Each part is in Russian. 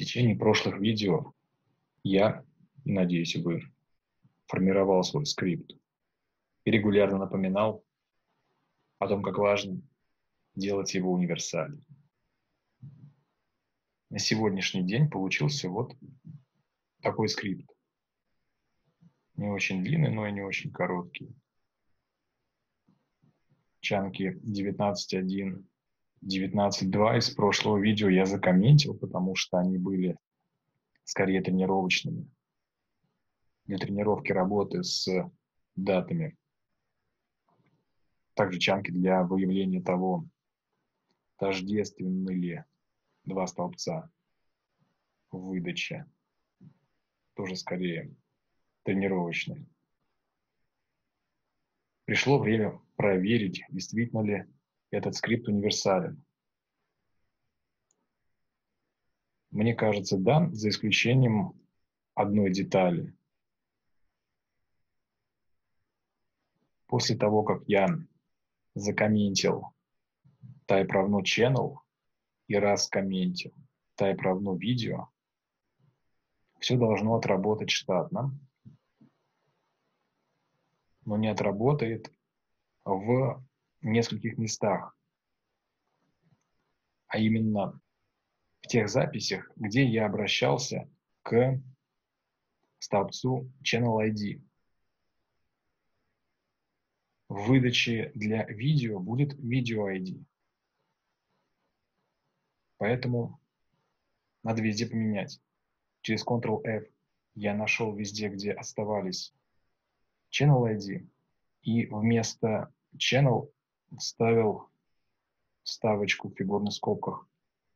течение прошлых видео я, надеюсь, вы формировал свой скрипт и регулярно напоминал о том, как важно делать его универсальным. На сегодняшний день получился вот такой скрипт. Не очень длинный, но и не очень короткий. Чанки 19.1, 19.2 из прошлого видео я закомментил, потому что они были скорее тренировочными для тренировки работы с датами. Также чанки для выявления того, тождественны ли два столбца в выдаче. Тоже скорее тренировочные. Пришло время проверить, действительно ли этот скрипт универсален. Мне кажется, да, за исключением одной детали. После того, как я закомментил type равно channel и раз комментил type равно видео, все должно отработать штатно, но не отработает в нескольких местах, а именно в тех записях, где я обращался к столбцу Channel ID. В выдаче для видео будет видео ID. Поэтому надо везде поменять. Через Ctrl-F я нашел везде, где оставались Channel ID, и вместо Channel вставил ставочку в фигурных скобках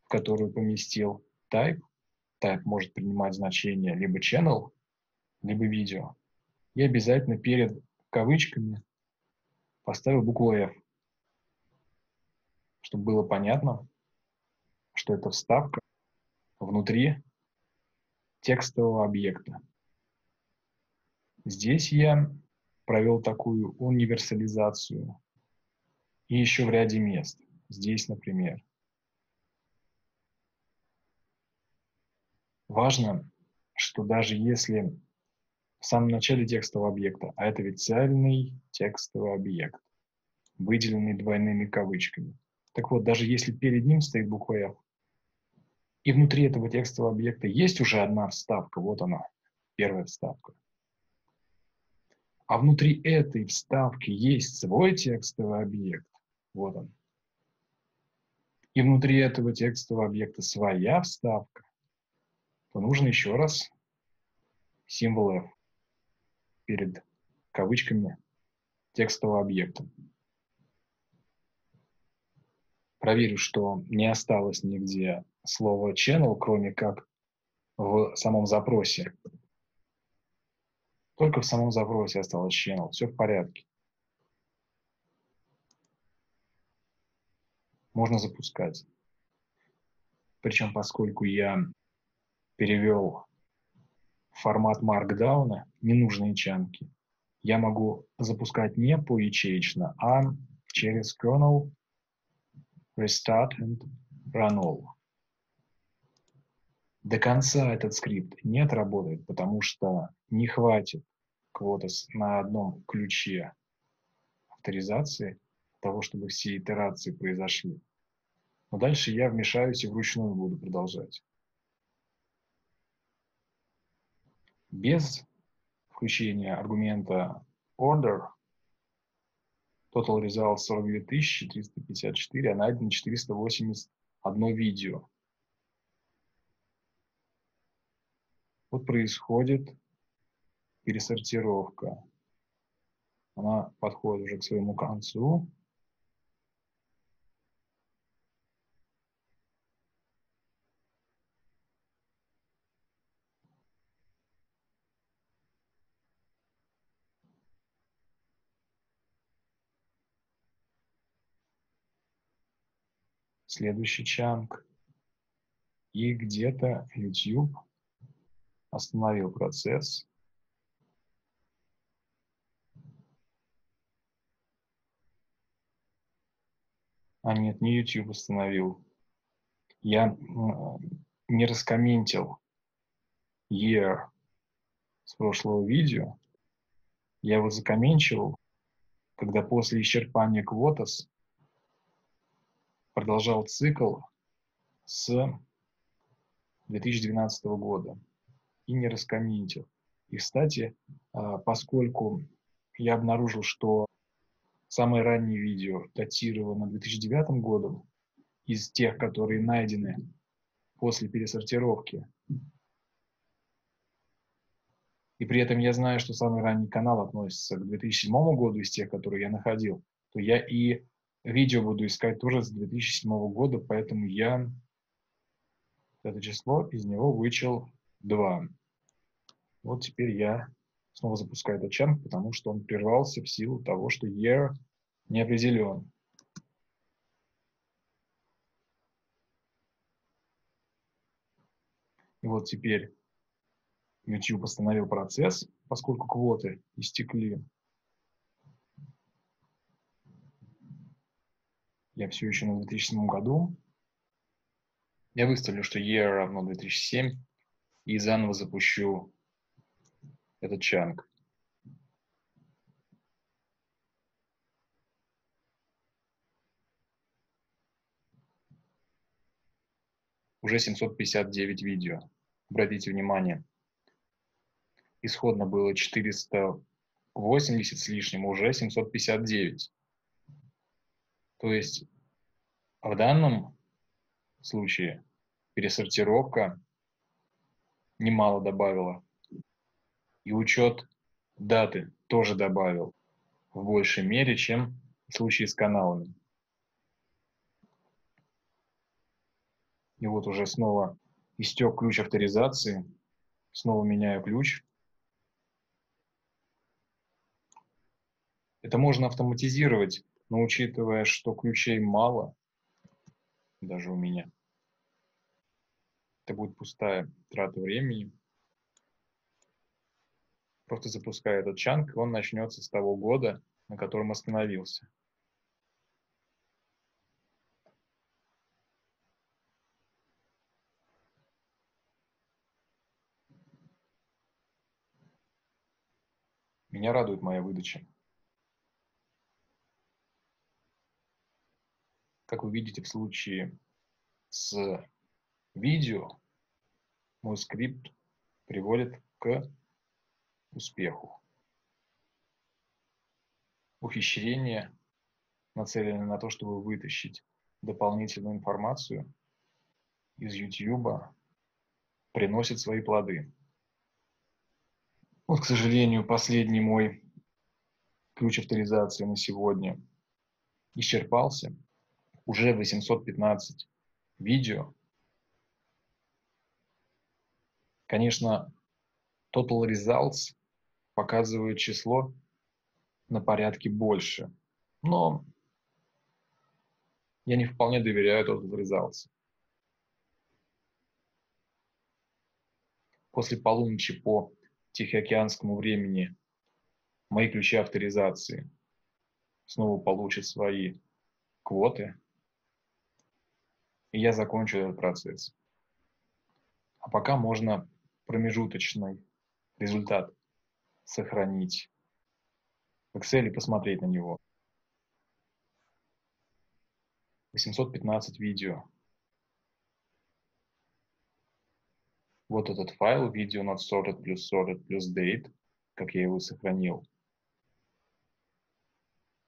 в которую поместил type. Type может принимать значение либо channel, либо видео. И обязательно перед кавычками поставил букву F, чтобы было понятно, что это вставка внутри текстового объекта. Здесь я провел такую универсализацию и еще в ряде мест. Здесь, например. Важно, что даже если в самом начале текстового объекта, а это ведь цельный текстовый объект, выделенный двойными кавычками. Так вот, даже если перед ним стоит буква F, и внутри этого текстового объекта есть уже одна вставка, вот она, первая вставка, а внутри этой вставки есть свой текстовый объект, вот он, и внутри этого текстового объекта своя вставка, то нужно еще раз символ F перед кавычками текстового объекта. Проверю, что не осталось нигде слова channel, кроме как в самом запросе. Только в самом запросе осталось channel. Все в порядке. Можно запускать. Причем, поскольку я перевел формат маркдауна, ненужные чанки, я могу запускать не поячеечно, а через kernel restart and run all. До конца этот скрипт не отработает, потому что не хватит квота на одном ключе авторизации того, чтобы все итерации произошли. Но дальше я вмешаюсь и вручную буду продолжать. Без включения аргумента order total result 42 354, а найдено 481 видео. Вот происходит пересортировка. Она подходит уже к своему концу. Следующий чанк. И где-то YouTube остановил процесс. А нет, не YouTube остановил. Я не раскомментил year с прошлого видео, я его закомменчивал, когда после исчерпания квотас продолжал цикл с 2012 года и не раскомментил. И, кстати, а, поскольку я обнаружил, что самые ранние видео датировано 2009 годом, из тех, которые найдены после пересортировки, и при этом я знаю, что самый ранний канал относится к 2007 году из тех, которые я находил, то я и видео буду искать тоже с 2007 года, поэтому я это число из него вычел 2. Вот теперь я снова запускаю этот чанг, потому что он прервался в силу того, что year не определен. И вот теперь YouTube остановил процесс, поскольку квоты истекли. Я все еще на 2007 году. Я выставлю, что year равно 2007 и заново запущу этот чанг. Уже 759 видео. Обратите внимание, исходно было 480 с лишним, уже 759. То есть в данном случае пересортировка немало добавила. И учет даты тоже добавил в большей мере, чем в случае с каналами. И вот уже снова истек ключ авторизации. Снова меняю ключ. Это можно автоматизировать, но учитывая, что ключей мало, даже у меня, это будет пустая трата времени. Просто запускаю этот чанк, и он начнется с того года, на котором остановился. Меня радует моя выдача. Как вы видите в случае с видео, мой скрипт приводит к успеху. Ухищрение нацеленное на то, чтобы вытащить дополнительную информацию из YouTube, приносит свои плоды. Вот, к сожалению, последний мой ключ авторизации на сегодня исчерпался уже 815 видео. Конечно, Total Results показывает число на порядке больше, но я не вполне доверяю Total Results. После полуночи по Тихоокеанскому времени мои ключи авторизации снова получат свои квоты, и я закончу этот процесс. А пока можно промежуточный результат сохранить в Excel и посмотреть на него. 815 видео. Вот этот файл, видео not sorted плюс sorted плюс date, как я его сохранил.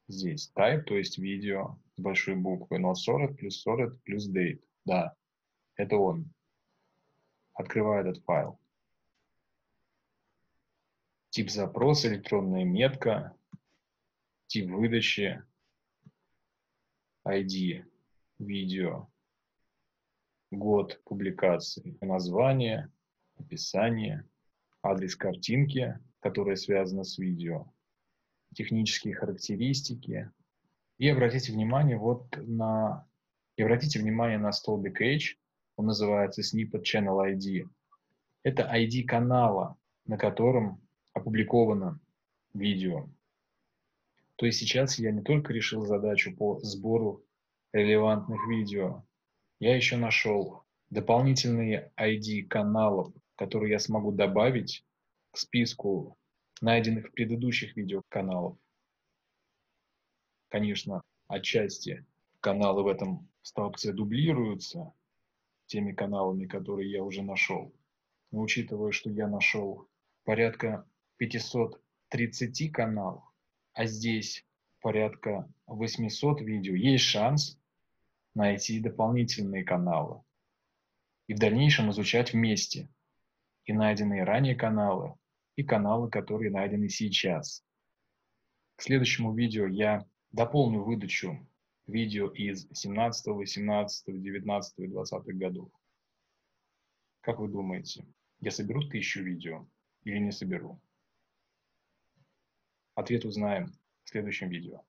Здесь type, то есть видео с большой буквы, not sorted плюс sorted плюс date. Да, это он. Открываю этот файл. Тип запроса, электронная метка, тип выдачи, ID, видео, год публикации, название, описание, адрес картинки, которая связана с видео, технические характеристики. И обратите внимание вот на, и обратите внимание на столбик H, он называется Snippet Channel ID. Это ID канала, на котором опубликовано видео. То есть сейчас я не только решил задачу по сбору релевантных видео, я еще нашел дополнительные ID каналов, которые я смогу добавить к списку найденных в предыдущих видеоканалов. Конечно, отчасти каналы в этом столбце дублируются теми каналами, которые я уже нашел. Но учитывая, что я нашел порядка 530 каналов, а здесь порядка 800 видео, есть шанс найти дополнительные каналы и в дальнейшем изучать вместе и найденные ранее каналы, и каналы, которые найдены сейчас. К следующему видео я дополню выдачу видео из 17, 18, 19 и 20 годов. Как вы думаете, я соберу тысячу видео или не соберу? Ответ узнаем в следующем видео.